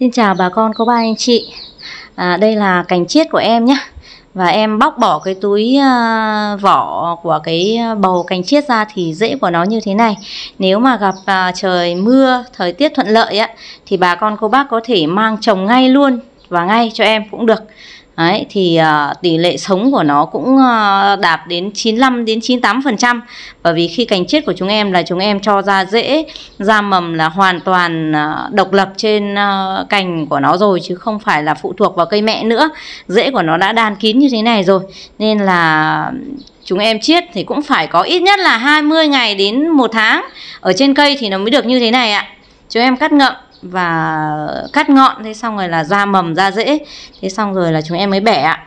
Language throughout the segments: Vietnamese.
Xin chào bà con cô bác anh chị. À, Đây là cành chiết của em nhé. Và em bóc bỏ cái túi à, vỏ của cái bầu cành chiết ra thì rễ của nó như thế này. Nếu mà gặp à, trời mưa, thời tiết thuận lợi á Thì bà con cô bác có thể mang trồng ngay luôn và ngay cho em cũng được. Đấy, thì uh, tỷ lệ sống của nó cũng uh, đạt đến 95 đến 98% bởi vì khi cành chết của chúng em là chúng em cho ra rễ ra mầm là hoàn toàn uh, độc lập trên uh, cành của nó rồi chứ không phải là phụ thuộc vào cây mẹ nữa. Rễ của nó đã đan kín như thế này rồi. Nên là chúng em chiết thì cũng phải có ít nhất là 20 ngày đến một tháng ở trên cây thì nó mới được như thế này ạ. Chúng em cắt ngậm và cắt ngọn thế xong rồi là ra mầm ra rễ thế xong rồi là chúng em mới bẻ ạ.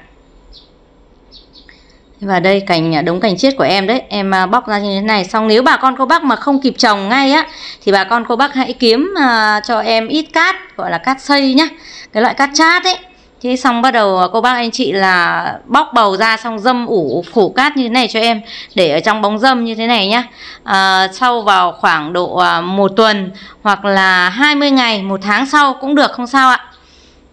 Và đây cành đống cành chiết của em đấy. Em à, bóc ra như thế này. Xong nếu bà con cô bác mà không kịp trồng ngay á thì bà con cô bác hãy kiếm uh, cho em ít cát gọi là cát xây nhá. Cái loại cát chát ấy. Thế xong bắt đầu à, cô bác anh chị là bóc bầu ra xong dâm ủ phủ cát như thế này cho em để ở trong bóng dâm như thế này nhá. À, sau vào khoảng độ à, một tuần hoặc là 20 ngày, một tháng sau cũng được không sao ạ.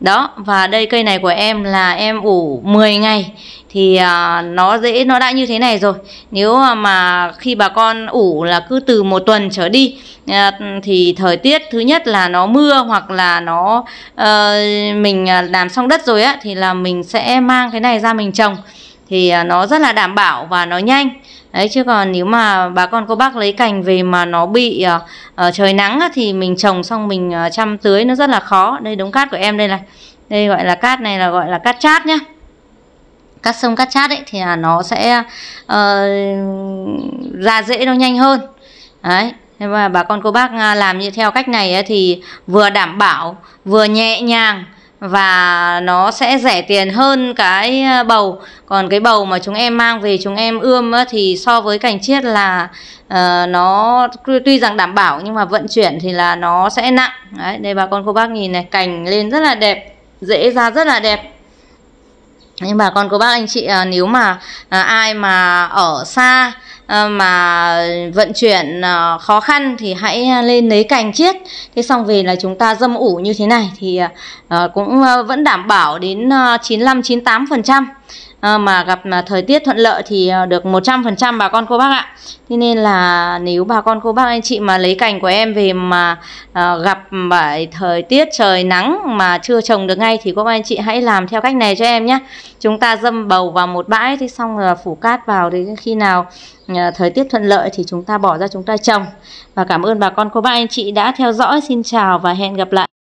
Đó, và đây cây này của em là em ủ 10 ngày thì à, nó dễ nó đã như thế này rồi. Nếu à, mà khi bà con ủ là cứ từ một tuần trở đi thì thời tiết thứ nhất là nó mưa hoặc là nó uh, mình à, làm xong đất rồi á thì là mình sẽ mang cái này ra mình trồng. Thì à, nó rất là đảm bảo và nó nhanh. Đấy chứ còn nếu mà bà con cô bác lấy cành về mà nó bị uh, uh, trời nắng á, thì mình trồng xong mình uh, chăm tưới nó rất là khó. Đây đống cát của em đây này. Đây gọi là cát này là gọi là cát chát nhá. Cát sông cát chát ấy thì là nó sẽ uh, ra dễ nó nhanh hơn. Đấy và bà con cô bác à, làm như theo cách này thì vừa đảm bảo vừa nhẹ nhàng và nó sẽ rẻ tiền hơn cái à, bầu. Còn cái bầu mà chúng em mang về chúng em ươm thì so với cành chiết là uh, nó tuy rằng đảm bảo nhưng mà vận chuyển thì là nó sẽ nặng. Đấy đây bà con cô bác nhìn này cành lên rất là đẹp dễ ra rất là đẹp. Nhưng bà con cô bác anh chị uh, nếu mà uh, ai mà ở xa Ờ, mà vận chuyển ờ, khó khăn thì hãy ờ, lên lấy cành chiết. Thế xong về là chúng ta dâm ủ như thế này thì cũng vẫn đảm bảo đến 95 98 phần trăm. Ờ, mà gặp mà thời tiết thuận lợi thì ờ, được 100% bà con cô bác ạ. Thế nên là nếu bà con cô bác anh chị mà lấy cành của em về mà ờ, gặp bởi thời tiết trời nắng mà chưa trồng được ngay thì cô bác anh chị hãy làm theo cách này cho em nhé. Chúng ta dâm bầu vào một bãi thế xong rồi phủ cát vào thì khi nào Ờ, thời tiết thuận lợi thì chúng ta bỏ ra chúng ta trồng và cảm ơn bà con cô bác anh chị đã theo dõi xin chào và hẹn gặp lại